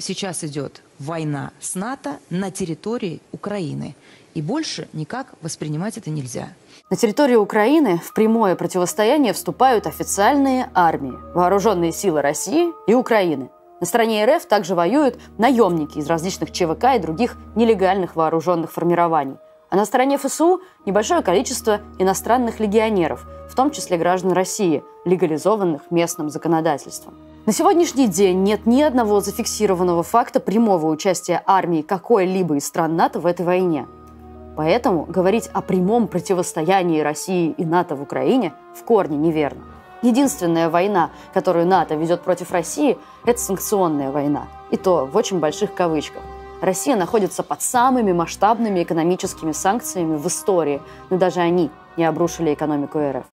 Сейчас идет война с НАТО на территории Украины. И больше никак воспринимать это нельзя. На территории Украины в прямое противостояние вступают официальные армии, вооруженные силы России и Украины. На стороне РФ также воюют наемники из различных ЧВК и других нелегальных вооруженных формирований. А на стороне ФСУ небольшое количество иностранных легионеров, в том числе граждан России, легализованных местным законодательством. На сегодняшний день нет ни одного зафиксированного факта прямого участия армии какой-либо из стран НАТО в этой войне. Поэтому говорить о прямом противостоянии России и НАТО в Украине в корне неверно. Единственная война, которую НАТО ведет против России, это санкционная война. И то в очень больших кавычках. Россия находится под самыми масштабными экономическими санкциями в истории, но даже они не обрушили экономику РФ.